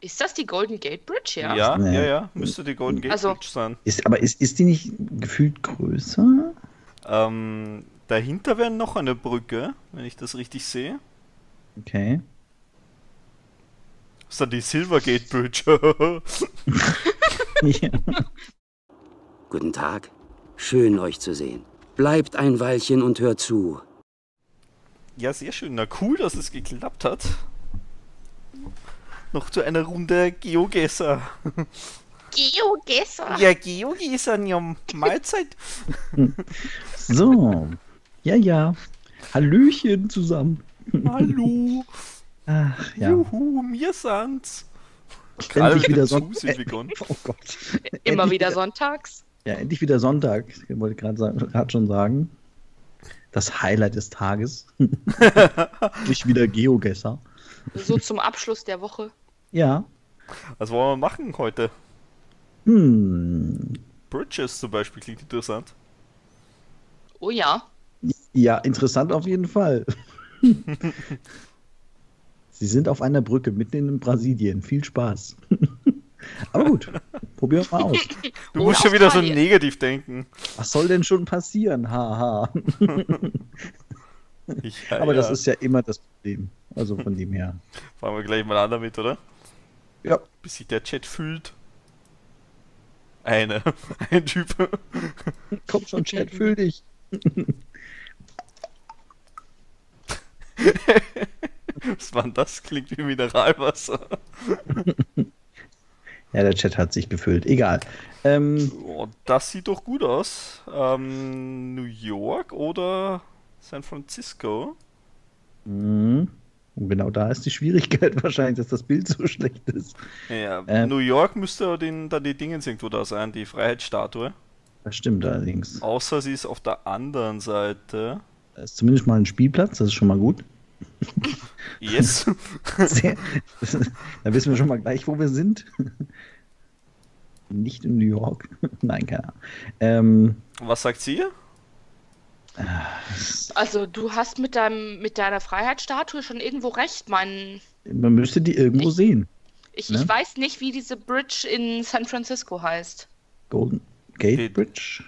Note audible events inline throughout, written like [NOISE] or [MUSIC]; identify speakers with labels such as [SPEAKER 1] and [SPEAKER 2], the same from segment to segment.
[SPEAKER 1] Ist das die Golden Gate Bridge, ja?
[SPEAKER 2] Ja,
[SPEAKER 3] Nee.
[SPEAKER 2] ja, ja, müsste die Golden Gate
[SPEAKER 1] Also-
[SPEAKER 2] Bridge sein.
[SPEAKER 3] Ist, aber ist, ist die nicht gefühlt größer?
[SPEAKER 2] Ähm, dahinter wäre noch eine Brücke, wenn ich das richtig sehe.
[SPEAKER 3] Okay.
[SPEAKER 2] Das ist dann die Silvergate Bridge. [LAUGHS]
[SPEAKER 3] Ja.
[SPEAKER 4] Guten Tag. Schön, euch zu sehen. Bleibt ein Weilchen und hört zu.
[SPEAKER 2] ja, sehr schön. Na cool, dass es geklappt hat. Noch zu einer Runde GeoGesser.
[SPEAKER 1] Geogesser.
[SPEAKER 2] Ja, GeoGesser, ja, Mahlzeit. [LAUGHS]
[SPEAKER 3] So. Ja, ja. Hallöchen zusammen.
[SPEAKER 2] Hallo. [LAUGHS]
[SPEAKER 3] Ach, ja.
[SPEAKER 2] Juhu, mir sind's.
[SPEAKER 3] Endlich wieder
[SPEAKER 2] dem
[SPEAKER 3] Sonntag.
[SPEAKER 2] Zu sind begonnen.
[SPEAKER 3] Oh Gott.
[SPEAKER 1] Immer
[SPEAKER 3] Endlich
[SPEAKER 1] wieder sonntags.
[SPEAKER 3] Ja, endlich wieder Sonntag. Ich wollte gerade schon sagen. Das Highlight des Tages. [LAUGHS] Durch wieder Geogesser.
[SPEAKER 1] So zum Abschluss der Woche.
[SPEAKER 3] Ja.
[SPEAKER 2] Was wollen wir machen heute?
[SPEAKER 3] Hm.
[SPEAKER 2] Bridges zum Beispiel klingt interessant.
[SPEAKER 1] Oh ja.
[SPEAKER 3] Ja, interessant auf jeden Fall. [LAUGHS] Sie sind auf einer Brücke mitten in Brasilien. Viel Spaß. [LAUGHS] Aber gut, probieren wir mal aus. [LAUGHS]
[SPEAKER 2] Du
[SPEAKER 1] Oh,
[SPEAKER 2] musst schon wieder so negativ denken.
[SPEAKER 3] Was soll denn schon passieren? Haha. Aber
[SPEAKER 2] ja,
[SPEAKER 3] das ist ja immer das Problem. Also von dem her.
[SPEAKER 2] Fangen wir gleich mal an damit, oder?
[SPEAKER 3] Ja.
[SPEAKER 2] Bis sich der Chat fühlt. Eine. [LAUGHS] Ein Typ.
[SPEAKER 3] Komm schon, [LAUGHS] Chat, fühl dich.
[SPEAKER 2] Was war denn das? Klingt wie Mineralwasser. [LAUGHS]
[SPEAKER 3] Ja, der Chat hat sich gefüllt. Egal. Ähm,
[SPEAKER 2] Oh, das sieht doch gut aus. Ähm, New York oder San Francisco?
[SPEAKER 3] mh. Und genau da ist die Schwierigkeit [LAUGHS] wahrscheinlich, dass das Bild so schlecht ist.
[SPEAKER 2] Ja,
[SPEAKER 3] Ähm.
[SPEAKER 2] New York müsste den, dann die Dingens irgendwo da sein, die Freiheitsstatue.
[SPEAKER 3] Das stimmt allerdings.
[SPEAKER 2] Außer sie ist auf der anderen Seite.
[SPEAKER 3] Da ist zumindest mal ein Spielplatz, das ist schon mal gut. [LAUGHS]
[SPEAKER 2] Yes. [LAUGHS]
[SPEAKER 3] Sehr, da wissen wir schon mal gleich, wo wir sind. Nicht in New York. Nein, keine Ahnung. Ähm,
[SPEAKER 2] Was sagt sie?
[SPEAKER 1] Also du hast mit deinem mit deiner Freiheitsstatue schon irgendwo recht. Mein,
[SPEAKER 3] man müsste die irgendwo
[SPEAKER 1] Ich-
[SPEAKER 3] sehen.
[SPEAKER 1] ich,
[SPEAKER 3] Ne?
[SPEAKER 1] ich weiß nicht, wie diese Bridge in San Francisco heißt.
[SPEAKER 3] Golden Gate Bridge.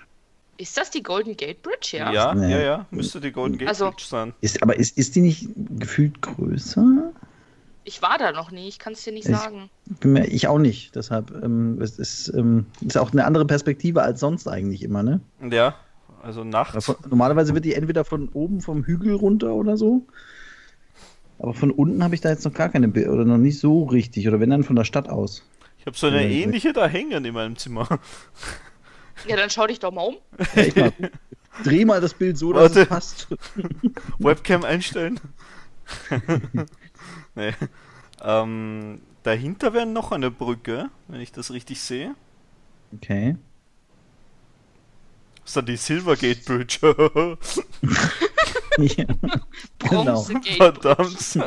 [SPEAKER 1] Ist das die Golden Gate Bridge, ja?
[SPEAKER 2] Ja, ja,
[SPEAKER 3] Nee.
[SPEAKER 2] ja, müsste die Golden Gate
[SPEAKER 1] Also-
[SPEAKER 2] Bridge sein.
[SPEAKER 3] Ist, aber ist, ist die nicht gefühlt größer?
[SPEAKER 1] Ich war da noch nie, ich kann es dir nicht
[SPEAKER 3] Ich-
[SPEAKER 1] sagen.
[SPEAKER 3] Mir, ich auch nicht. Deshalb ähm, es ist ähm, ist auch eine andere Perspektive als sonst eigentlich immer, ne?
[SPEAKER 2] Ja, also nachts.
[SPEAKER 3] Von, normalerweise wird die entweder von oben vom Hügel runter oder so. Aber von unten habe ich da jetzt noch gar keine Bilder oder noch nicht so richtig. Oder wenn dann von der Stadt aus.
[SPEAKER 2] Ich habe so eine
[SPEAKER 3] Ja,
[SPEAKER 2] ähnliche da hängen in meinem Zimmer. [LAUGHS]
[SPEAKER 1] Ja, dann schau dich doch mal um.
[SPEAKER 3] Ja, mal, [LAUGHS] dreh mal das Bild so, dass
[SPEAKER 2] Warte.
[SPEAKER 3] es passt. [LAUGHS]
[SPEAKER 2] Webcam einstellen. nee. Ähm, dahinter wäre noch eine Brücke, wenn ich das richtig sehe.
[SPEAKER 3] Okay.
[SPEAKER 2] Das ist dann die Silvergate Bridge. [LAUGHS]
[SPEAKER 3] Ja, genau.
[SPEAKER 2] Verdammt.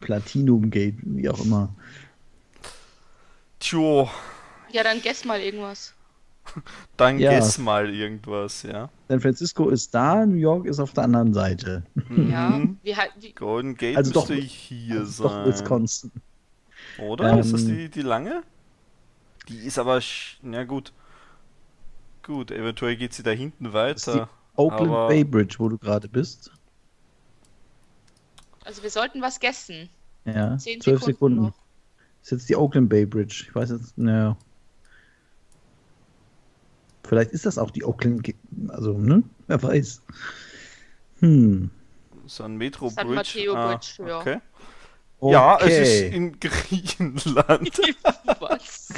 [SPEAKER 3] Platinum Gate, wie auch immer.
[SPEAKER 2] Tjo,
[SPEAKER 1] Ja, dann guess mal irgendwas.
[SPEAKER 2] dann
[SPEAKER 3] Ja.
[SPEAKER 2] guess mal irgendwas, ja.
[SPEAKER 3] San Francisco ist da, New York ist auf der anderen Seite.
[SPEAKER 1] Ja.
[SPEAKER 2] Mhm.
[SPEAKER 1] Wie, halt- wie,
[SPEAKER 3] Also
[SPEAKER 2] Golden Gate müsste
[SPEAKER 3] doch-
[SPEAKER 2] hier
[SPEAKER 3] Das ist Doch
[SPEAKER 2] sein.
[SPEAKER 3] Wisconsin.
[SPEAKER 2] Oder? ist das
[SPEAKER 3] Ähm,
[SPEAKER 2] die, die lange? Die ist aber. sch- Na gut. Gut, eventuell geht sie da hinten
[SPEAKER 3] ist die
[SPEAKER 2] weiter.
[SPEAKER 3] Oakland
[SPEAKER 2] Aber-
[SPEAKER 3] Bay Bridge, wo du gerade bist.
[SPEAKER 1] also wir sollten was guessen.
[SPEAKER 3] Ja,
[SPEAKER 1] Zehn
[SPEAKER 3] zwölf
[SPEAKER 1] Sekunden
[SPEAKER 3] Sekunden. Ist jetzt die Oakland Bay Bridge. Ich weiß jetzt, naja. Vielleicht ist das auch die Oakland, also, ne? Wer weiß. Hm.
[SPEAKER 2] Ein Metro
[SPEAKER 1] San
[SPEAKER 2] Bridge.
[SPEAKER 1] Matteo
[SPEAKER 2] ah,
[SPEAKER 1] Bridge, ja.
[SPEAKER 2] okay. Ja, es ist
[SPEAKER 3] Okay.
[SPEAKER 2] in Griechenland. [LAUGHS]
[SPEAKER 1] was?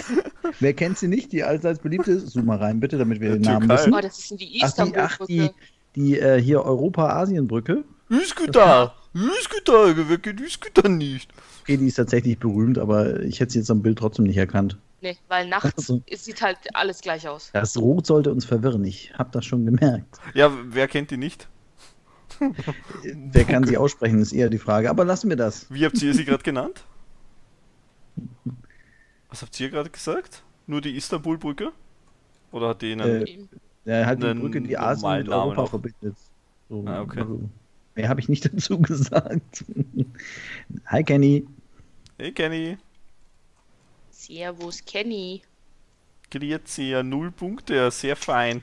[SPEAKER 3] Wer kennt sie nicht? Die allseits beliebte, zoom mal rein bitte, damit wir den
[SPEAKER 2] Türkei.
[SPEAKER 3] Namen wissen.
[SPEAKER 1] Oh, das ist in die
[SPEAKER 3] Ach, die, ach, die,
[SPEAKER 1] Istanbul-Brücke.
[SPEAKER 3] die äh, hier Europa-Asien-Brücke.
[SPEAKER 2] Üsküdar! Üsküdar! Wer kennt Üsküdar nicht?
[SPEAKER 3] Okay, die ist tatsächlich berühmt, aber ich hätte sie jetzt am Bild trotzdem nicht erkannt.
[SPEAKER 1] Nee, weil nachts
[SPEAKER 3] Also.
[SPEAKER 1] es sieht halt alles gleich aus.
[SPEAKER 3] Das Rot sollte uns verwirren. Ich habe das schon gemerkt.
[SPEAKER 2] Ja, wer kennt die nicht?
[SPEAKER 3] Wer kann sie aussprechen, ist eher die Frage. Aber lassen wir das.
[SPEAKER 2] Wie habt ihr sie gerade genannt? [LAUGHS] Was habt ihr gerade gesagt? Nur die Istanbul-Brücke? Oder hat die einen.
[SPEAKER 3] Äh, Ja, halt die Brücke, die Asien mit
[SPEAKER 2] Namen
[SPEAKER 3] Europa
[SPEAKER 2] noch.
[SPEAKER 3] verbindet. So,
[SPEAKER 2] Ah, okay.
[SPEAKER 3] also, mehr habe ich nicht [LAUGHS] dazu gesagt. Hi Kenny.
[SPEAKER 2] Hey Kenny.
[SPEAKER 1] Servus, Kenny.
[SPEAKER 2] Grüezi, ja, null Punkte, ja, sehr fein.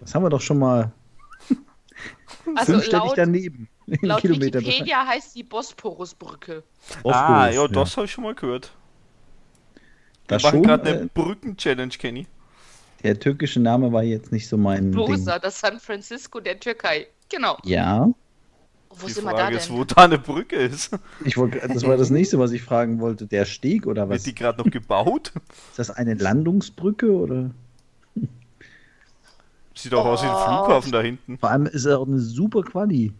[SPEAKER 3] Das haben wir doch schon mal
[SPEAKER 1] Also
[SPEAKER 3] fünfstellig
[SPEAKER 1] laut,
[SPEAKER 3] daneben.
[SPEAKER 1] Laut
[SPEAKER 3] Kilometer.
[SPEAKER 1] Wikipedia heißt die Bosporusbrücke.
[SPEAKER 2] ah,
[SPEAKER 3] Bosporus,
[SPEAKER 2] ja, das habe ich schon mal gehört. Wir
[SPEAKER 3] Das
[SPEAKER 2] machen
[SPEAKER 3] schon,
[SPEAKER 2] gerade eine
[SPEAKER 3] äh,
[SPEAKER 2] Brücken-Challenge, Kenny.
[SPEAKER 3] Der türkische Name war jetzt nicht so mein Ding.
[SPEAKER 1] Bursa, das San Francisco der Türkei. Genau.
[SPEAKER 3] Ja,
[SPEAKER 1] Wo
[SPEAKER 2] Die
[SPEAKER 1] sind wir da
[SPEAKER 2] Frage
[SPEAKER 1] denn?
[SPEAKER 2] ist, wo da eine Brücke ist.
[SPEAKER 3] ich wollte, das war das nächste, was ich fragen wollte. Der Steg oder was?
[SPEAKER 2] Wird die gerade noch gebaut?
[SPEAKER 3] Ist das eine Landungsbrücke oder?
[SPEAKER 2] Sieht auch aus wie ein
[SPEAKER 1] Oh.
[SPEAKER 2] Flughafen da hinten.
[SPEAKER 3] Vor allem ist er auch eine super Quali,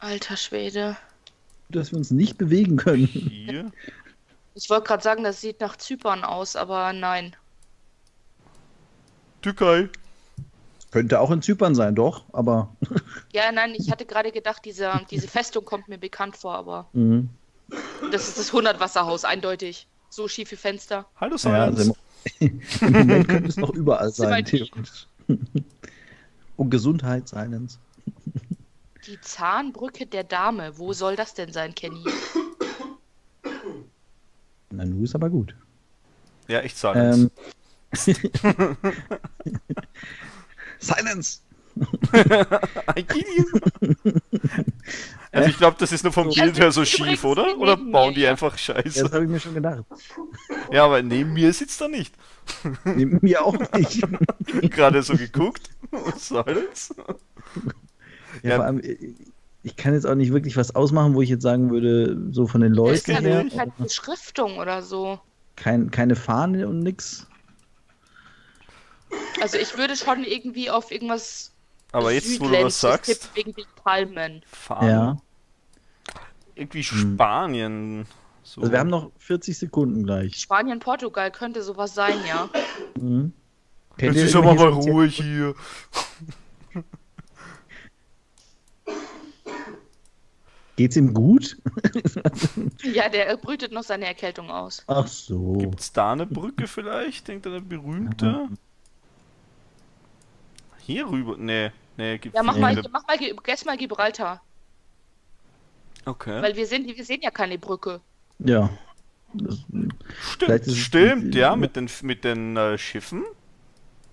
[SPEAKER 1] Alter Schwede.
[SPEAKER 3] dass wir uns nicht bewegen können.
[SPEAKER 2] Hier.
[SPEAKER 1] Ich wollte gerade sagen, das sieht nach Zypern aus, aber nein.
[SPEAKER 2] Türkei.
[SPEAKER 3] Könnte auch in Zypern sein, doch, aber. [LAUGHS]
[SPEAKER 1] Ja, nein, ich hatte gerade gedacht, diese, diese Festung kommt mir bekannt vor, aber
[SPEAKER 3] Mhm.
[SPEAKER 1] das ist das 100-Wasserhaus, eindeutig. So schiefe Fenster.
[SPEAKER 2] Hallo
[SPEAKER 3] Ja,
[SPEAKER 2] Science.
[SPEAKER 3] also im, [LAUGHS] im Moment könnte es noch überall sein, theoretisch. [LAUGHS] Und Gesundheit, Silence.
[SPEAKER 1] Die Zahnbrücke der Dame. Wo soll das denn sein, Kenny?
[SPEAKER 3] Nanu ist aber gut.
[SPEAKER 2] ja, echt [LAUGHS] [LAUGHS] Science.
[SPEAKER 3] Ähm, Silence! [LAUGHS]
[SPEAKER 2] Also ich glaube, das ist nur vom
[SPEAKER 1] Ja,
[SPEAKER 2] Bild her so schief, oder? Oder bauen die
[SPEAKER 1] ja.
[SPEAKER 2] einfach
[SPEAKER 3] Ja,
[SPEAKER 2] Scheiße?
[SPEAKER 3] das habe ich mir schon gedacht.
[SPEAKER 2] Ja, aber neben mir sitzt er nicht.
[SPEAKER 3] Neben mir auch nicht. [LAUGHS]
[SPEAKER 2] Gerade so geguckt. Was soll's?
[SPEAKER 3] Ja,
[SPEAKER 2] Ja.
[SPEAKER 3] vor allem, ich- ich kann jetzt auch nicht wirklich was ausmachen, wo ich jetzt sagen würde, so von den
[SPEAKER 1] ist
[SPEAKER 3] Leuten her,
[SPEAKER 2] ich.
[SPEAKER 1] keine Beschriftung oder so.
[SPEAKER 3] kein, keine Fahne und nix.
[SPEAKER 1] Also ich würde schon irgendwie auf irgendwas
[SPEAKER 2] Aber jetzt, wo du was
[SPEAKER 1] Südländisches
[SPEAKER 2] sagst,
[SPEAKER 1] wegen den Palmen.
[SPEAKER 2] fahren.
[SPEAKER 3] Ja.
[SPEAKER 2] Irgendwie Spanien. So.
[SPEAKER 3] Also wir haben noch 40 Sekunden gleich.
[SPEAKER 1] Spanien, Portugal könnte sowas sein, ja.
[SPEAKER 3] Mhm.
[SPEAKER 2] Jetzt ist aber mal Ruhe hier. [LAUGHS]
[SPEAKER 3] Geht's ihm gut?
[SPEAKER 1] Ja, der brütet noch seine Erkältung aus.
[SPEAKER 3] Ach so.
[SPEAKER 2] Gibt's da eine Brücke vielleicht? Denkt eine berühmte? Hier rüber? Nee, nee, gibt's
[SPEAKER 1] Ja, mach mal, mach mal, guess mal Gibraltar.
[SPEAKER 2] Okay.
[SPEAKER 1] Weil wir sehen, wir sehen ja keine Brücke.
[SPEAKER 3] Ja. Das,
[SPEAKER 2] Stimmt, stimmt, ja, mit den, mit den äh, Schiffen.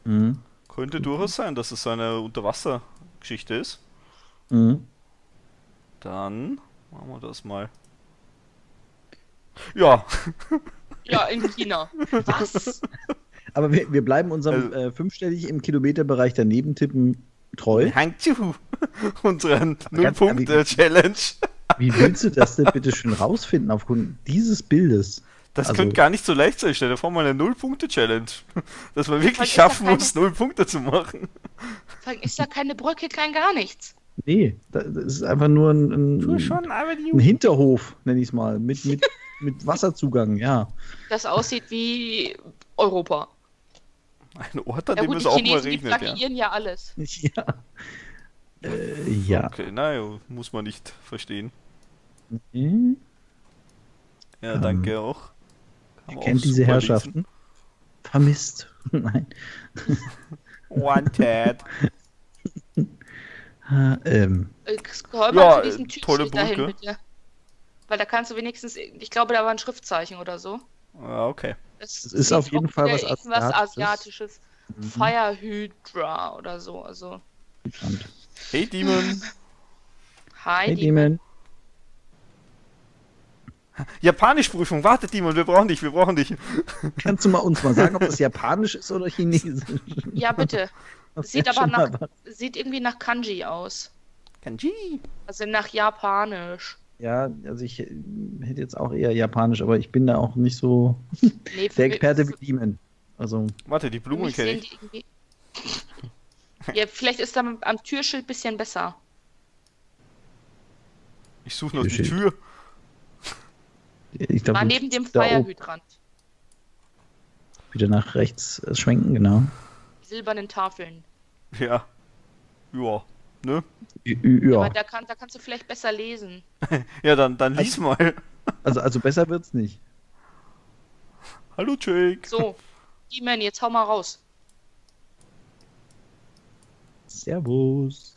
[SPEAKER 3] mhm.
[SPEAKER 2] Könnte durchaus sein, dass es so eine Unterwassergeschichte ist.
[SPEAKER 3] Mhm.
[SPEAKER 2] Dann machen wir das mal. Ja, [LAUGHS]
[SPEAKER 1] Ja, in China. Was? [LAUGHS]
[SPEAKER 3] Aber wir, wir bleiben unserem
[SPEAKER 2] Also-
[SPEAKER 3] äh, fünfstellig im Kilometerbereich daneben tippen treu.
[SPEAKER 2] Hangzhou. [LAUGHS] Unseren
[SPEAKER 3] ganz
[SPEAKER 2] Null-Punkte-Challenge.
[SPEAKER 3] Wie willst du das denn [LAUGHS] bitte schön rausfinden aufgrund dieses Bildes?
[SPEAKER 2] Das
[SPEAKER 3] Also-
[SPEAKER 2] könnte gar nicht so leicht sein. Stell dir vor, mal eine Null-Punkte-Challenge. [LAUGHS] Dass man wirklich schaffen
[SPEAKER 1] keine-
[SPEAKER 2] muss, Null Punkte zu machen.
[SPEAKER 1] Ist da keine Brücke, kein gar nichts.
[SPEAKER 3] Nee, das ist einfach nur ein, ein,
[SPEAKER 2] aber
[SPEAKER 3] ein Hinterhof, nenne ich es mal, mit, mit, mit Wasserzugang, ja.
[SPEAKER 1] Das aussieht wie Europa.
[SPEAKER 2] Ein Ort, an
[SPEAKER 1] Ja
[SPEAKER 2] dem
[SPEAKER 1] gut,
[SPEAKER 2] es
[SPEAKER 1] die
[SPEAKER 2] auch mal
[SPEAKER 1] Chinesen, die
[SPEAKER 2] regnet, ja.
[SPEAKER 1] plagiieren ja alles. [LAUGHS]
[SPEAKER 3] Ja. Äh, ja.
[SPEAKER 2] Okay, naja, muss man nicht verstehen.
[SPEAKER 3] Hm?
[SPEAKER 2] Ja,
[SPEAKER 3] Ähm,
[SPEAKER 2] danke auch. Kann man
[SPEAKER 3] Kennt
[SPEAKER 2] auch
[SPEAKER 3] diese Herrschaften? Vermisst. [LAUGHS] Nein.
[SPEAKER 2] lesen. [LAUGHS] Wanted.
[SPEAKER 3] Ah, ähm,
[SPEAKER 1] Äh, Scroll
[SPEAKER 2] Ja,
[SPEAKER 1] mal zu diesem
[SPEAKER 2] äh, tolle
[SPEAKER 1] Typschild dahin, bitte. Weil da kannst du wenigstens, ich glaube, da war ein Schriftzeichen oder so.
[SPEAKER 2] Ah, okay.
[SPEAKER 1] Das
[SPEAKER 3] Es ist auf jeden Fall was
[SPEAKER 1] irgendwas
[SPEAKER 3] Asiatisches.
[SPEAKER 1] Asiatisches.
[SPEAKER 3] Mhm.
[SPEAKER 1] Fire Hydra oder so. Also.
[SPEAKER 2] Hey Demon. [LAUGHS]
[SPEAKER 1] hi,
[SPEAKER 3] Hey,
[SPEAKER 1] die-
[SPEAKER 3] Demon.
[SPEAKER 2] Japanischprüfung, warte Demon, wir brauchen dich, wir brauchen dich. [LAUGHS]
[SPEAKER 3] Kannst du mal uns mal sagen, ob das japanisch ist oder chinesisch?
[SPEAKER 1] Ja, bitte. [LAUGHS]
[SPEAKER 3] Das
[SPEAKER 1] Sieht aber nach, sieht irgendwie nach Kanji aus.
[SPEAKER 2] Kanji.
[SPEAKER 1] Also nach Japanisch.
[SPEAKER 3] Ja, also ich äh, hätte jetzt auch eher japanisch, aber ich bin da auch nicht so [LAUGHS]
[SPEAKER 1] Nee,
[SPEAKER 3] der Experte wie Demon. Also,
[SPEAKER 2] Warte, die Blumen kenne ich.
[SPEAKER 1] die irgendwie. [LAUGHS] Ja, vielleicht ist da am Türschild ein bisschen besser.
[SPEAKER 2] Ich suche noch die
[SPEAKER 3] Schild.
[SPEAKER 2] Tür.
[SPEAKER 3] ich glaube,
[SPEAKER 1] War neben dem
[SPEAKER 3] da
[SPEAKER 1] Fire
[SPEAKER 3] oben
[SPEAKER 1] Hydrant.
[SPEAKER 3] wieder nach rechts äh, schwenken, genau.
[SPEAKER 1] Die silbernen Tafeln.
[SPEAKER 2] Ja. Ja. Ne?
[SPEAKER 3] Ü-
[SPEAKER 1] Aber
[SPEAKER 3] Ja,
[SPEAKER 1] da, kann, da kannst du vielleicht besser lesen. [LAUGHS]
[SPEAKER 2] Ja, dann, dann lies mal.
[SPEAKER 3] also, also besser wird's nicht.
[SPEAKER 2] Hallo Jake.
[SPEAKER 1] So, Demon, jetzt hau mal raus.
[SPEAKER 3] Servus.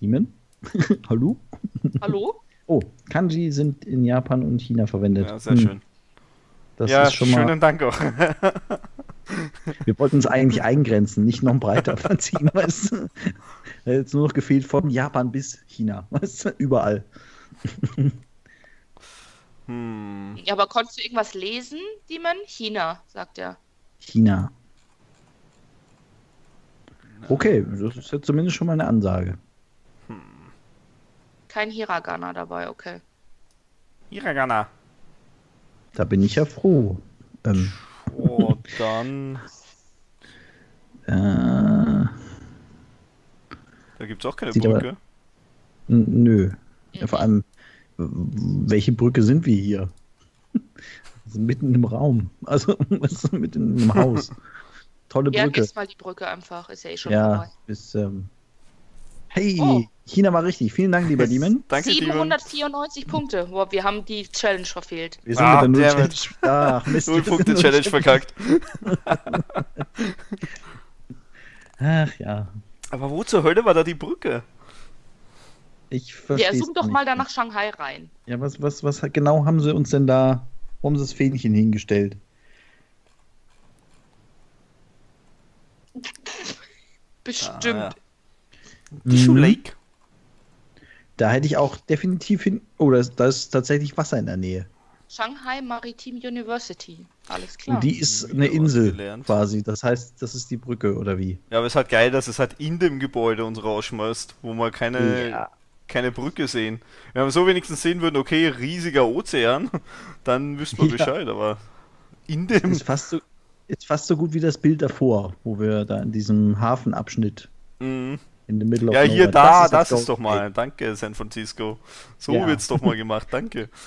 [SPEAKER 3] Demon? [LAUGHS] Hallo?
[SPEAKER 1] Hallo?
[SPEAKER 3] Oh, Kanji sind in Japan und China verwendet.
[SPEAKER 2] Ja, sehr
[SPEAKER 3] Hm,
[SPEAKER 2] schön.
[SPEAKER 3] Das
[SPEAKER 2] ja,
[SPEAKER 3] ist schon mal.
[SPEAKER 2] schönen Dank auch. [LAUGHS]
[SPEAKER 3] Wir wollten es eigentlich eingrenzen, nicht noch breiter [LAUGHS] verziehen, weißt du? Da hätte Jetzt nur noch gefehlt von Japan bis China, weißt du? Überall.
[SPEAKER 2] Hm.
[SPEAKER 1] Ja, aber konntest du irgendwas lesen, Demon? China, sagt er.
[SPEAKER 3] China. Okay, das ist jetzt zumindest schon mal eine Ansage.
[SPEAKER 1] Kein Hiragana dabei, okay.
[SPEAKER 2] Hiragana.
[SPEAKER 3] Da bin ich ja froh. Ähm,
[SPEAKER 2] dann.
[SPEAKER 3] äh,
[SPEAKER 2] Da gibt es auch keine
[SPEAKER 3] aber-
[SPEAKER 2] Brücke.
[SPEAKER 3] n- nö. Ja, vor allem, welche Brücke sind wir hier? Wir sind mitten im Raum. Also, [LAUGHS] mitten im Haus. [LAUGHS] Tolle
[SPEAKER 1] Ja,
[SPEAKER 3] Brücke.
[SPEAKER 1] gehst mal die Brücke einfach, ist ja eh schon
[SPEAKER 3] Ja,
[SPEAKER 1] vorbei.
[SPEAKER 3] bis. Ähm... Hey,
[SPEAKER 1] Oh.
[SPEAKER 3] China war richtig. Vielen Dank, lieber Demon.
[SPEAKER 2] Danke, Demon.
[SPEAKER 1] 794 Punkte. Boah, wir haben die Challenge verfehlt.
[SPEAKER 3] Wir sind
[SPEAKER 2] Ah,
[SPEAKER 3] mit der Null
[SPEAKER 2] it.
[SPEAKER 3] Ach, [LAUGHS] Mist.
[SPEAKER 2] Null Punkte Challenge verkackt. [LAUGHS]
[SPEAKER 3] Ach ja,
[SPEAKER 2] Aber wo zur Hölle war da die Brücke?
[SPEAKER 3] ich
[SPEAKER 1] Ja,
[SPEAKER 3] verstehe.
[SPEAKER 1] zoom doch mal da nach Shanghai rein.
[SPEAKER 3] Ja, was, was, was genau haben sie uns denn da, wo haben sie das Fähnchen hingestellt? [LAUGHS]
[SPEAKER 1] Bestimmt.
[SPEAKER 2] Ah, ja. Tissue
[SPEAKER 3] Mhm.
[SPEAKER 2] Lake.
[SPEAKER 3] Da hätte ich auch definitiv hin. Oh, da ist, da ist tatsächlich Wasser in der Nähe.
[SPEAKER 1] Shanghai Maritime University. Alles klar.
[SPEAKER 3] Und die ist
[SPEAKER 2] Wieder
[SPEAKER 3] eine Insel quasi. Das heißt, das ist die Brücke, oder wie?
[SPEAKER 2] Ja, aber es ist halt geil, dass es halt in dem Gebäude uns rausschmeißt, wo wir keine,
[SPEAKER 3] Ja.
[SPEAKER 2] keine Brücke sehen. Wenn wir so wenigstens sehen würden, okay, riesiger Ozean, [LAUGHS] dann wüssten wir
[SPEAKER 3] Ja.
[SPEAKER 2] Bescheid, aber in dem.
[SPEAKER 3] Ist fast so, ist fast so gut wie das Bild davor, wo wir da in diesem Hafenabschnitt
[SPEAKER 2] Mhm.
[SPEAKER 3] In the middle of
[SPEAKER 2] Ja, hier, da,
[SPEAKER 3] jetzt
[SPEAKER 2] das ist
[SPEAKER 3] Golden
[SPEAKER 2] doch mal. Danke, San Francisco. So
[SPEAKER 3] Ja.
[SPEAKER 2] wird's doch mal gemacht, danke. [LAUGHS]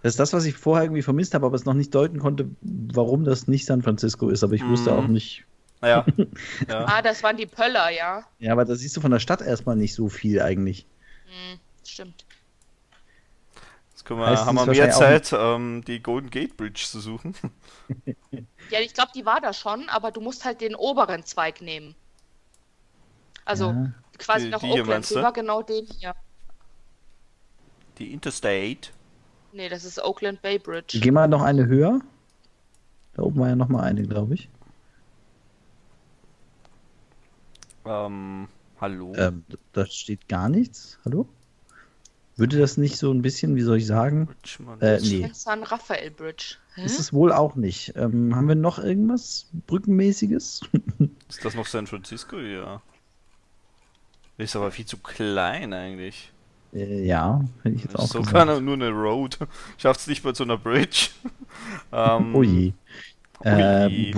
[SPEAKER 3] Das ist das, was ich vorher irgendwie vermisst habe, aber es noch nicht deuten konnte, warum das nicht San Francisco ist. Aber ich wusste
[SPEAKER 2] Mhm.
[SPEAKER 3] auch nicht.
[SPEAKER 2] Naja. [LAUGHS] ja.
[SPEAKER 1] Ah, das waren die Pöller, ja.
[SPEAKER 3] Ja, aber da siehst du von der Stadt erstmal nicht so viel eigentlich.
[SPEAKER 1] Hm, stimmt.
[SPEAKER 2] Jetzt können wir,
[SPEAKER 3] Heißt,
[SPEAKER 2] haben
[SPEAKER 3] es
[SPEAKER 2] wir
[SPEAKER 3] ist
[SPEAKER 2] mehr Zeit, ähm, die Golden Gate Bridge zu suchen. [LAUGHS]
[SPEAKER 1] Ja, ich glaube, die war da schon, aber du musst halt den oberen Zweig nehmen. Also
[SPEAKER 3] Ja.
[SPEAKER 1] quasi
[SPEAKER 2] Die-
[SPEAKER 1] nach
[SPEAKER 2] die
[SPEAKER 1] Oakland rüber, genau den hier.
[SPEAKER 2] Die Interstate.
[SPEAKER 1] Nee, das ist Oakland Bay Bridge.
[SPEAKER 3] Geh mal noch eine höher. Da oben war ja noch mal eine, glaube ich.
[SPEAKER 2] Ähm, hallo?
[SPEAKER 3] Ähm, da steht gar nichts. Hallo? Würde das nicht so ein bisschen, wie soll ich sagen? Äh, nee,
[SPEAKER 1] San Rafael Bridge. Hä?
[SPEAKER 3] ist es wohl auch nicht. Ähm, haben wir noch irgendwas Brückenmäßiges?
[SPEAKER 2] Ist das noch San Francisco? Ja. Ist aber viel zu klein eigentlich.
[SPEAKER 3] äh, ja, hätte ich jetzt auch
[SPEAKER 2] ist
[SPEAKER 3] gesagt.
[SPEAKER 2] sogar nur eine Road. Schafft's nicht bei so einer Bridge. ähm,
[SPEAKER 3] Oh je.
[SPEAKER 2] Ui.
[SPEAKER 3] Ähm,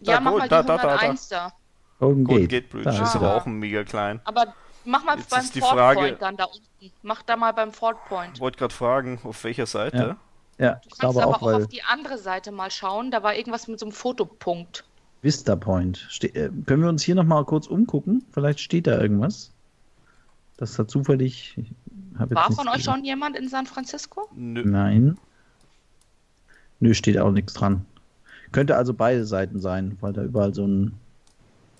[SPEAKER 1] ja,
[SPEAKER 2] Da,
[SPEAKER 1] mach
[SPEAKER 2] gut,
[SPEAKER 1] mal
[SPEAKER 2] da,
[SPEAKER 1] die
[SPEAKER 2] da, da, da.
[SPEAKER 1] 101 da.
[SPEAKER 3] Golden
[SPEAKER 2] Golden
[SPEAKER 3] Gate.
[SPEAKER 2] Gate Bridge
[SPEAKER 3] Da
[SPEAKER 2] ist
[SPEAKER 3] er.
[SPEAKER 2] aber auch mega klein.
[SPEAKER 1] Aber mach mal
[SPEAKER 2] Jetzt
[SPEAKER 1] beim Fort
[SPEAKER 2] Frage-
[SPEAKER 1] Point dann da unten. Mach da mal beim Fort Point.
[SPEAKER 2] Ich wollte gerade fragen, auf welcher Seite?
[SPEAKER 3] Ja, ich
[SPEAKER 1] Du kannst
[SPEAKER 3] glaube
[SPEAKER 1] aber
[SPEAKER 3] auch,
[SPEAKER 1] auch
[SPEAKER 3] weil
[SPEAKER 1] auf die andere Seite mal schauen. Da war irgendwas mit so einem Fotopunkt.
[SPEAKER 3] Vista Point. Ste äh, können wir uns hier noch mal kurz umgucken? Vielleicht steht da irgendwas. Das hat zufällig.
[SPEAKER 1] War von euch schon jemand in San Francisco?
[SPEAKER 2] Nö.
[SPEAKER 3] Nein. Nö, steht auch nichts dran. Könnte also beide Seiten sein, weil da überall so ein.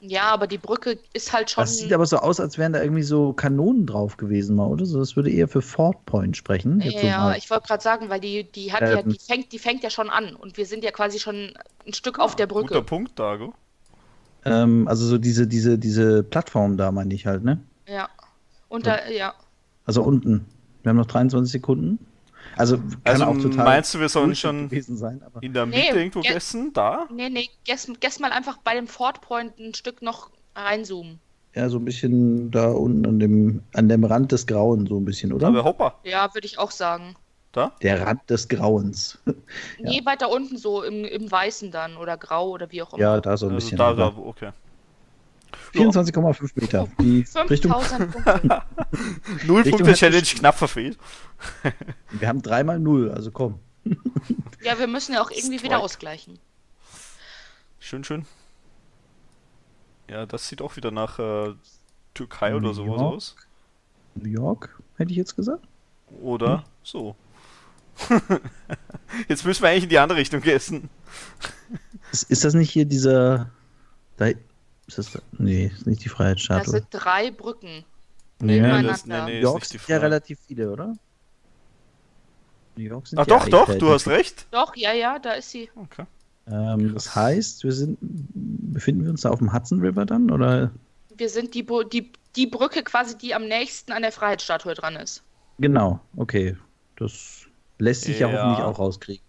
[SPEAKER 1] Ja, aber die Brücke ist halt schon.
[SPEAKER 3] Das sieht aber so aus, als wären da irgendwie so Kanonen drauf gewesen mal, oder so. Das würde eher für Fort Point sprechen.
[SPEAKER 1] Ja,
[SPEAKER 3] mal.
[SPEAKER 1] ich wollte gerade sagen, weil die, die hat ja,
[SPEAKER 3] Ähm.
[SPEAKER 1] die fängt, die fängt ja schon an und wir sind ja quasi schon ein Stück auf der
[SPEAKER 2] Guter
[SPEAKER 1] Brücke.
[SPEAKER 2] Punkt, Dago.
[SPEAKER 3] ähm, also so diese, diese, diese Plattform da, meine ich halt, ne?
[SPEAKER 1] Ja. Und da, ja.
[SPEAKER 3] Also unten. Wir haben noch 23 Sekunden. Also kann
[SPEAKER 2] Also
[SPEAKER 3] auch total
[SPEAKER 2] meinst du, wir sollen schon
[SPEAKER 3] gewesen sein, aber
[SPEAKER 2] in der
[SPEAKER 1] Nee,
[SPEAKER 2] Mitte irgendwo
[SPEAKER 1] ge-
[SPEAKER 2] gegessen? Da?
[SPEAKER 1] Nee, nee, guess, guess mal einfach bei dem Fort Point ein Stück noch reinzoomen.
[SPEAKER 3] ja, so ein bisschen da unten an dem, an dem Rand des Grauen, so ein bisschen, oder?
[SPEAKER 2] Aber hoppa.
[SPEAKER 1] Ja, würde ich auch sagen.
[SPEAKER 2] Da?
[SPEAKER 3] Der Rand des Grauens.
[SPEAKER 1] Nee, [LAUGHS] weiter unten so im, im Weißen dann oder Grau oder wie auch immer.
[SPEAKER 3] ja, da so ein
[SPEAKER 2] Also
[SPEAKER 3] bisschen.
[SPEAKER 2] da, da, okay.
[SPEAKER 3] 24,5 Meter. Die Richtung.
[SPEAKER 1] 5000 [LAUGHS] Punkte.
[SPEAKER 2] Null
[SPEAKER 3] Richtung
[SPEAKER 2] Punkte Challenge knapp verfehlt. [LAUGHS]
[SPEAKER 3] Wir haben dreimal null, also komm.
[SPEAKER 1] Ja, wir müssen ja auch [LAUGHS] irgendwie wieder
[SPEAKER 2] Strike.
[SPEAKER 1] ausgleichen.
[SPEAKER 2] Schön, schön. Ja, das sieht auch wieder nach äh, Türkei oder
[SPEAKER 3] New
[SPEAKER 2] sowas
[SPEAKER 3] York.
[SPEAKER 2] aus.
[SPEAKER 3] New York, hätte ich jetzt gesagt.
[SPEAKER 2] Oder
[SPEAKER 3] Hm.
[SPEAKER 2] so. Jetzt müssen wir eigentlich in die andere Richtung essen.
[SPEAKER 3] Ist, ist das nicht hier dieser. Da, ist das da? Nee, ist nicht die
[SPEAKER 1] Das
[SPEAKER 3] Freiheitsstatue.
[SPEAKER 1] sind drei Brücken.
[SPEAKER 2] Nee,
[SPEAKER 3] Ja.
[SPEAKER 2] nee, das, nee, nee,
[SPEAKER 3] New
[SPEAKER 2] ist
[SPEAKER 3] York
[SPEAKER 2] nicht die
[SPEAKER 3] sind ja relativ viele, oder? New York sind
[SPEAKER 2] Ah,
[SPEAKER 3] ja
[SPEAKER 2] doch, doch, du hast recht.
[SPEAKER 1] Doch, ja, ja, da ist sie.
[SPEAKER 2] Okay.
[SPEAKER 3] Ähm, das heißt, wir sind, befinden wir uns da auf dem Hudson River dann, oder?
[SPEAKER 1] Wir sind die, die, die Brücke quasi, die am nächsten an der Freiheitsstatue dran ist.
[SPEAKER 3] Genau, okay. Das lässt sich ja,
[SPEAKER 2] Ja.
[SPEAKER 3] hoffentlich auch rauskriegen.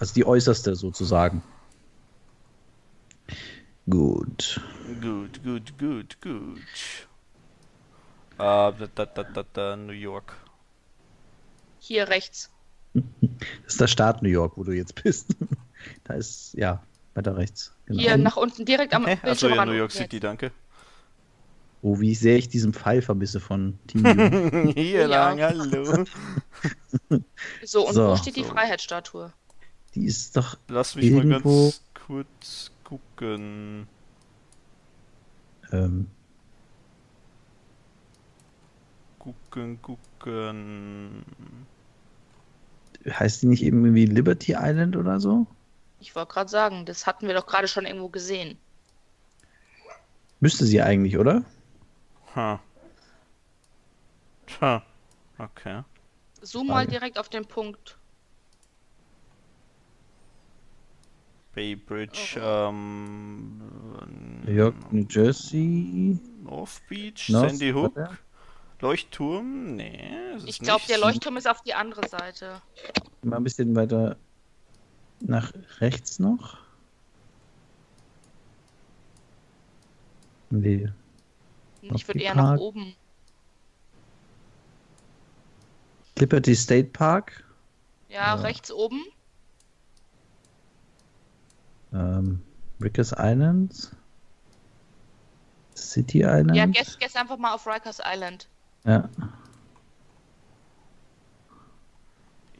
[SPEAKER 3] Also die äußerste sozusagen. Gut.
[SPEAKER 2] Gut, gut, gut, gut. Ah, da, da, da, da, da, New York.
[SPEAKER 1] Hier rechts. [LAUGHS]
[SPEAKER 3] Das ist der Staat New York, wo du jetzt bist. [LAUGHS] da ist, ja, weiter rechts. Genau.
[SPEAKER 1] Hier nach unten, direkt am
[SPEAKER 2] Hä? Achso,
[SPEAKER 1] Bildschirm
[SPEAKER 2] ja. New York
[SPEAKER 1] Jetzt.
[SPEAKER 2] City, danke.
[SPEAKER 3] Oh, wie sehr ich diesen Pfeil vermisse von Team New. [LAUGHS]
[SPEAKER 2] Hier lang, hallo.
[SPEAKER 1] So, und
[SPEAKER 3] So.
[SPEAKER 1] wo steht die
[SPEAKER 2] So.
[SPEAKER 1] Freiheitsstatue?
[SPEAKER 3] Die ist doch
[SPEAKER 2] Lass mich mal
[SPEAKER 3] Irgendwo-
[SPEAKER 2] ganz kurz gucken.
[SPEAKER 3] ähm,
[SPEAKER 2] Gucken, gucken.
[SPEAKER 3] heißt die nicht eben irgendwie Liberty Island oder so?
[SPEAKER 1] Ich wollte gerade sagen, das hatten wir doch gerade schon irgendwo gesehen.
[SPEAKER 3] Müsste sie eigentlich, oder?
[SPEAKER 2] Ha. Tja. Okay.
[SPEAKER 1] Zoom mal direkt auf den Punkt.
[SPEAKER 2] Bay Bridge,
[SPEAKER 1] Oh.
[SPEAKER 2] ähm.
[SPEAKER 3] New York, New Jersey.
[SPEAKER 2] North Beach,
[SPEAKER 3] North-
[SPEAKER 2] Sandy Hook,
[SPEAKER 3] warte.
[SPEAKER 2] Leuchtturm? Nee. ist
[SPEAKER 1] Ich glaube, der Leuchtturm ist auf die andere Seite.
[SPEAKER 3] Mal ein bisschen weiter nach rechts noch. Nee.
[SPEAKER 1] Ich würde eher nach oben.
[SPEAKER 3] Liberty State Park.
[SPEAKER 1] Ja,
[SPEAKER 3] Ja.
[SPEAKER 1] rechts oben.
[SPEAKER 3] Ähm, Rickers Island. City Island.
[SPEAKER 1] Ja, guess, guess einfach mal auf Rikers Island.
[SPEAKER 3] Ja.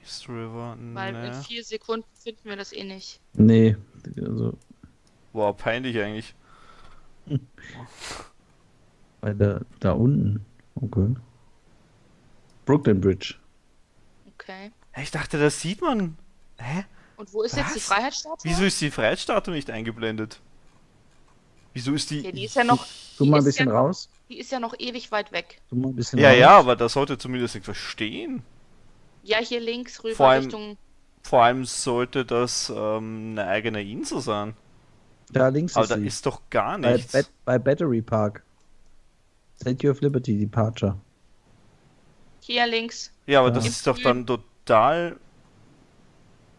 [SPEAKER 2] East River,
[SPEAKER 1] Weil in
[SPEAKER 2] ne.
[SPEAKER 1] vier Sekunden finden wir das eh nicht.
[SPEAKER 3] Nee, also
[SPEAKER 2] Wow, peinlich eigentlich. [LAUGHS]
[SPEAKER 3] weiter da unten. Okay. Brooklyn Bridge.
[SPEAKER 1] Okay.
[SPEAKER 2] Ich dachte, das sieht man. Hä?
[SPEAKER 1] Und wo ist jetzt die
[SPEAKER 2] Was?
[SPEAKER 1] Freiheitsstatue?
[SPEAKER 2] Wieso ist die Freiheitsstatue nicht eingeblendet? Wieso ist die.
[SPEAKER 1] Ja, die ist ja noch, Die
[SPEAKER 3] mal ein
[SPEAKER 1] ja
[SPEAKER 3] bisschen
[SPEAKER 1] noch-
[SPEAKER 3] raus.
[SPEAKER 1] die ist ja noch ewig weit weg.
[SPEAKER 3] Tu mal ein bisschen
[SPEAKER 2] Ja,
[SPEAKER 3] raus.
[SPEAKER 2] ja, aber das sollte zumindest nicht verstehen.
[SPEAKER 1] Ja, hier links rüber
[SPEAKER 2] Vor allem-
[SPEAKER 1] Richtung.
[SPEAKER 2] Vor allem sollte das ähm, eine eigene Insel sein.
[SPEAKER 3] Da links
[SPEAKER 2] Aber
[SPEAKER 3] ist
[SPEAKER 2] da
[SPEAKER 3] sie.
[SPEAKER 2] ist doch gar
[SPEAKER 3] bei,
[SPEAKER 2] nichts.
[SPEAKER 3] Bat bei Battery Park. Statue of Liberty Departure.
[SPEAKER 1] Hier links.
[SPEAKER 2] Ja, aber
[SPEAKER 3] Ja.
[SPEAKER 2] das ist doch dann total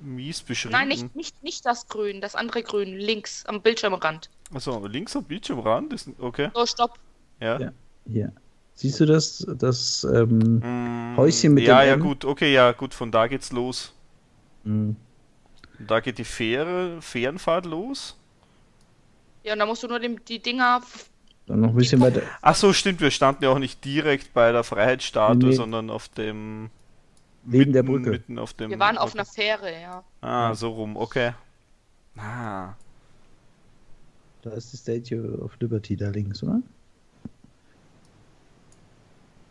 [SPEAKER 2] mies beschrieben.
[SPEAKER 1] Nein, nicht, nicht, nicht das Grün, das andere Grün, links am Bildschirmrand.
[SPEAKER 2] Achso, links am Bildschirmrand ist. Okay.
[SPEAKER 1] So, stopp.
[SPEAKER 2] Ja.
[SPEAKER 3] Ja. Hier. Siehst du das, das ähm,
[SPEAKER 2] Mm,
[SPEAKER 3] Häuschen mit
[SPEAKER 2] Ja,
[SPEAKER 3] dem
[SPEAKER 2] ja,
[SPEAKER 3] M?
[SPEAKER 2] gut, okay, ja, gut, von da geht's los. Und da geht die Fähre, Fährenfahrt los.
[SPEAKER 1] Ja, und da musst du nur den, die Dinger.
[SPEAKER 3] dann noch ein bisschen weiter.
[SPEAKER 2] Ach so, stimmt, wir standen ja auch nicht direkt bei der Freiheitsstatue,
[SPEAKER 3] Nee.
[SPEAKER 2] sondern auf dem.
[SPEAKER 3] Neben der
[SPEAKER 2] mitten-
[SPEAKER 3] Brücke.
[SPEAKER 2] Mitten auf dem.
[SPEAKER 1] Wir waren auf
[SPEAKER 2] okay.
[SPEAKER 1] einer Fähre, ja.
[SPEAKER 2] Ah, so rum, okay. Ah.
[SPEAKER 3] Da ist die Statue of Liberty da links, oder?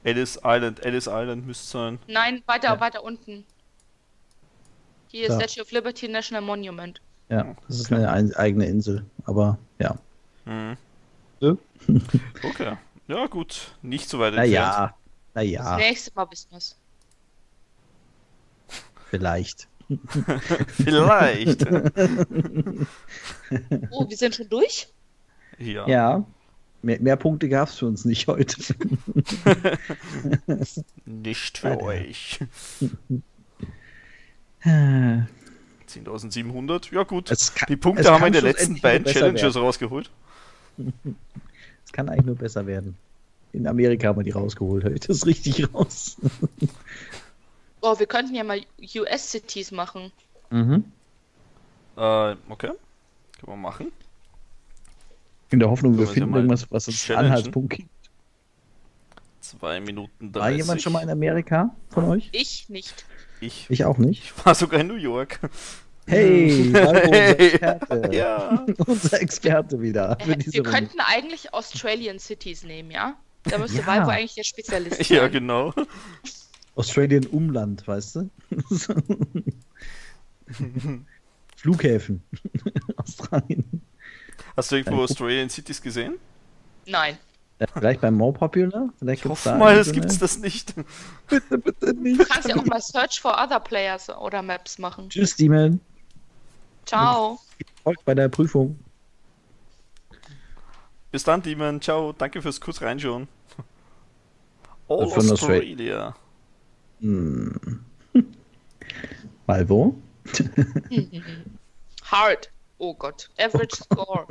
[SPEAKER 2] Ellis Island, Ellis Island müsste sein.
[SPEAKER 1] Nein, weiter,
[SPEAKER 3] Ja.
[SPEAKER 1] weiter unten. Hier
[SPEAKER 3] Da.
[SPEAKER 1] Statue of Liberty National Monument.
[SPEAKER 3] Ja, das ist eine ein, eigene Insel. Aber ja.
[SPEAKER 2] Mhm.
[SPEAKER 3] So.
[SPEAKER 2] Okay. Ja, gut. Nicht so weit entfernt.
[SPEAKER 3] Naja,
[SPEAKER 1] Das
[SPEAKER 3] naja,
[SPEAKER 1] nächste Mal wissen wir es.
[SPEAKER 3] Vielleicht. [LAUGHS] [LAUGHS]
[SPEAKER 2] Vielleicht.
[SPEAKER 1] Oh, wir sind schon durch?
[SPEAKER 2] ja.
[SPEAKER 3] Ja, mehr, mehr Punkte gab es für uns nicht heute. [LAUGHS]
[SPEAKER 2] Nicht für euch.
[SPEAKER 3] es
[SPEAKER 2] 10.700. Ja, gut.
[SPEAKER 3] kann,
[SPEAKER 2] Die Punkte haben wir in den letzten beiden Challenges
[SPEAKER 3] werden.
[SPEAKER 2] rausgeholt.
[SPEAKER 3] Es kann eigentlich nur besser werden. In Amerika haben wir die rausgeholt, höre ich das richtig raus.
[SPEAKER 1] Oh, wir könnten ja mal US-Cities machen.
[SPEAKER 3] Mhm.
[SPEAKER 2] Äh, okay. Können wir machen.
[SPEAKER 3] In der Hoffnung, wir finden irgendwas, was uns
[SPEAKER 2] challengen.
[SPEAKER 3] Anhaltspunkt gibt.
[SPEAKER 2] Zwei Minuten 30.
[SPEAKER 3] War jemand schon mal in Amerika von euch?
[SPEAKER 1] Ich nicht.
[SPEAKER 2] Ich.
[SPEAKER 3] Ich auch nicht.
[SPEAKER 2] Ich war sogar in New York.
[SPEAKER 3] Hey, [LAUGHS] Valvo, unser
[SPEAKER 2] Hey,
[SPEAKER 3] Experte. [LAUGHS]
[SPEAKER 2] Ja.
[SPEAKER 3] Unser Experte wieder. für
[SPEAKER 1] Äh,
[SPEAKER 3] diese
[SPEAKER 1] wir
[SPEAKER 3] Runde.
[SPEAKER 1] könnten eigentlich Australian Cities nehmen, ja? Da müsste
[SPEAKER 3] Ja.
[SPEAKER 1] Valvo eigentlich der Spezialist sein.
[SPEAKER 2] Ja, genau.
[SPEAKER 3] Australien Umland, weißt du? [LAUGHS] Flughäfen. [LAUGHS] Australien.
[SPEAKER 2] Hast du irgendwo
[SPEAKER 3] Nein.
[SPEAKER 2] Australian Cities gesehen?
[SPEAKER 1] Nein.
[SPEAKER 3] Äh, vielleicht bei More Popular? Vielleicht
[SPEAKER 2] Ich hoffe
[SPEAKER 3] da
[SPEAKER 2] mal, es gibt's das nicht. [LAUGHS]
[SPEAKER 3] Bitte, bitte nicht.
[SPEAKER 1] Du kannst ja auch mal Search for Other Players oder Maps machen.
[SPEAKER 3] Tschüss, Demon.
[SPEAKER 1] Ciao.
[SPEAKER 3] Erfolg bei der Prüfung.
[SPEAKER 2] Bis dann, Demon. Ciao. Danke fürs kurz reinschauen. All
[SPEAKER 3] Von
[SPEAKER 2] Australia.
[SPEAKER 3] Hm. Mal wo? [LAUGHS]
[SPEAKER 1] Hard. Oh Gott. Average Score.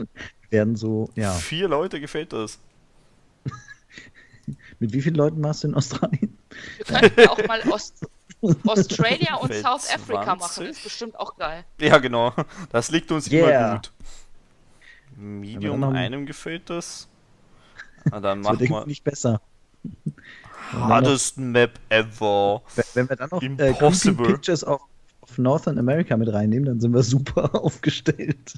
[SPEAKER 3] Werden so, ja.
[SPEAKER 2] Vier Leute gefällt das. [LAUGHS]
[SPEAKER 3] Mit wie vielen Leuten warst du in Australien?
[SPEAKER 1] Wir könnten auch mal [LAUGHS] Ost Australia und
[SPEAKER 2] Fällt
[SPEAKER 1] South Africa machen.
[SPEAKER 2] 20.
[SPEAKER 1] Ist bestimmt auch geil.
[SPEAKER 2] Ja, genau. Das liegt uns
[SPEAKER 3] Yeah.
[SPEAKER 2] immer gut. Medium, einem gefällt das. Na, dann
[SPEAKER 3] Das
[SPEAKER 2] machen wir
[SPEAKER 3] nicht besser.
[SPEAKER 2] Hardest Map ever.
[SPEAKER 3] Wenn- wir dann noch äh,
[SPEAKER 2] Impossible.
[SPEAKER 3] Creepy Pictures auf, auf Northern America mit reinnehmen, dann sind wir super [LAUGHS] aufgestellt.